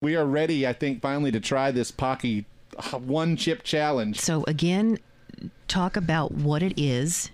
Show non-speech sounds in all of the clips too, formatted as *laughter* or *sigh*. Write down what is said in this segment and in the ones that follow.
We are ready, I think, finally to try this Paqui uh, one chip challenge. So again, talk about what it is.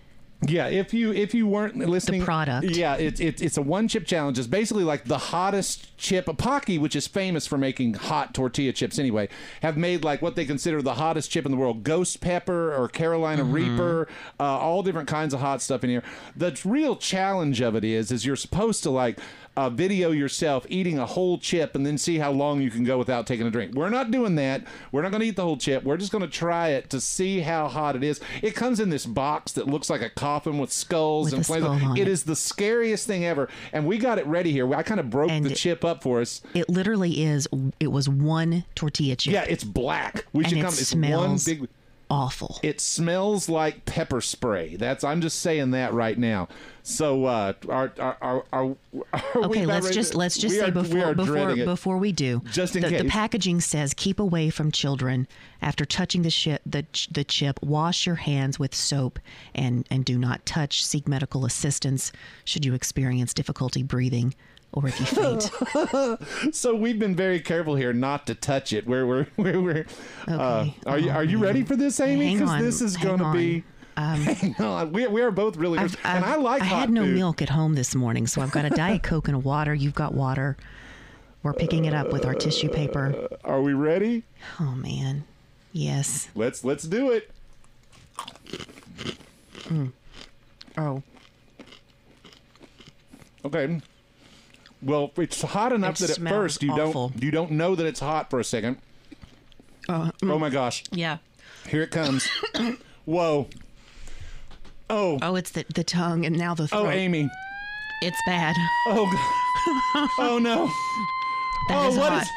Yeah, if you if you weren't listening, the product. Yeah, it's it's it's a one chip challenge. It's basically like the hottest chip. Paqui, which is famous for making hot tortilla chips anyway, have made like what they consider the hottest chip in the world: ghost pepper or Carolina Reaper, uh, all different kinds of hot stuff in here. The real challenge of it is, is you're supposed to like uh, video yourself eating a whole chip and then see how long you can go without taking a drink. We're not doing that. We're not going to eat the whole chip. We're just going to try it to see how hot it is. It comes in this box that looks like a coffin with skulls With and flames. skull It is the scariest thing ever. And we got it ready here. I kind of broke And the it- chip up for us. It literally is. It was one tortilla chip. Yeah, it's black. We And should it come. It's smells one big. awful. It smells like pepper spray. That's. I'm just saying that right now. So, uh, are are are, are, are we Okay, let's just to- let's just say are- before before before we do, Just in the, the packaging says keep away from children after touching the chip. The the chip. Wash your hands with soap and and do not touch. Seek medical assistance should you experience difficulty breathing or if you faint. *laughs* So we've been very careful here not to touch it. Where we're where we're. Uh, Okay. are you Oh, are you ready for this, Amy? Because this is going to be. Um, *laughs* on. We we are both really. I've, nervous. and I like. I had no food. milk at home this morning, so I've got a diet *laughs* coke and a water. You've got water. We're picking it up with our tissue paper. Uh, are we ready? Oh man, yes. Let's let's do it. Mm. Oh, Okay. Well, it's hot enough It that at first you awful. don't you don't know that it's hot for a second. uh, Oh mm. my gosh! yeah. Here it comes. *coughs* Whoa. Oh. Oh, it's the the tongue and now the oh, throat. Oh, Amy. It's bad. Oh. *laughs* Oh no. That oh, is what hot. is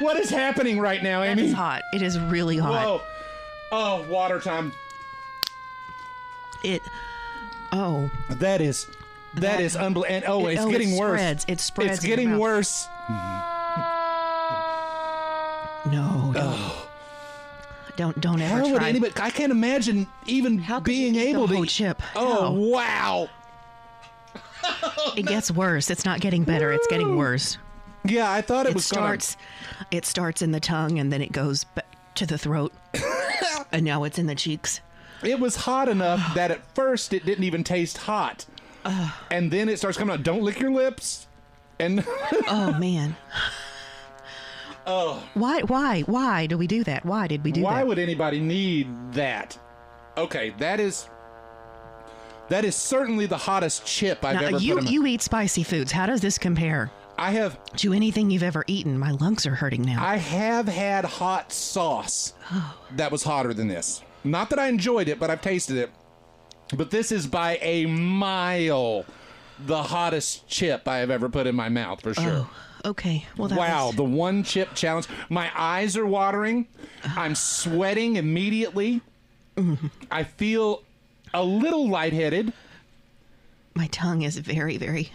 what is happening right now, Amy? is hot. It is really hot. Whoa. Oh, water time. It. Oh, That is that That- is unbelievable. And oh, It- it's oh, it getting worse. spreads. It spreads It's getting worse. no. Don't, oh. Don't, don't ever How would try. anybody? I can't imagine even How could you being eat the able to whole eat- chip? Oh How? wow! it gets worse. It's not getting better. It's getting worse. Yeah, I thought it, It was starts. It starts in the tongue and then it goes to the throat, *coughs* and now it's in the cheeks. It was hot enough *sighs* that at first it didn't even taste hot, and then it starts coming out. Don't lick your lips, and Oh man. *laughs* oh, Why? Why? Why do we do that? Why did we do why that? Why would anybody need that? Okay, that is that is certainly the hottest chip I've now, ever you put in. my- you eat spicy foods. How does this compare I have to anything you've ever eaten? My lungs are hurting now. I have had hot sauce oh. that was hotter than this. Not that I enjoyed it, but I've tasted it. But this is by a mile the hottest chip I have ever put in my mouth for sure. oh, okay. Well, that wow, was- the one chip challenge. My eyes are watering. I'm sweating immediately. I feel a little lightheaded. my tongue is very, very.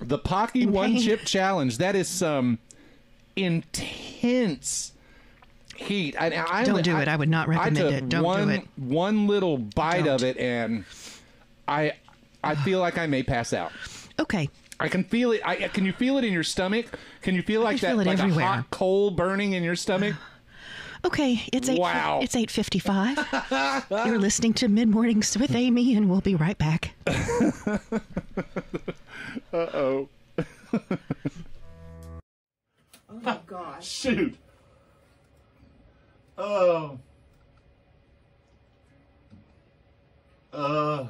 The Paqui One. Chip Challenge. That is some intense heat. I, I, Don't do it. I would not recommend it. Don't do one, it. One little bite of Don't. it, and I, I feel like I may pass out. Okay. I can feel it. I can you feel it in your stomach? Can you feel like can that, feel it like a hot coal burning in your stomach? *sighs* Okay, it's eight. Wow. It's eight fifty-five. *laughs* You're listening to Mid Mornings with Amy, and we'll be right back. *laughs* Uh oh, Oh gosh. shoot! Oh. Uh.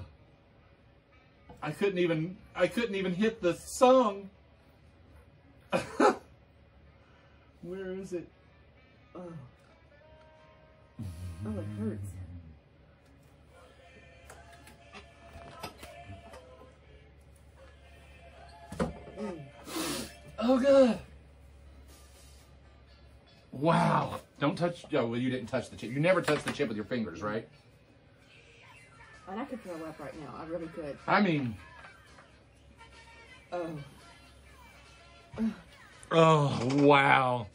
I couldn't even. I couldn't even hit the song. *laughs* Where is it? Oh. Oh, it hurts. Mm. Oh god! Wow! Don't touch. Oh, well, you didn't touch the chip. You never touch the chip with your fingers, right? And I could throw up right now. I really could. I mean, Oh. oh wow!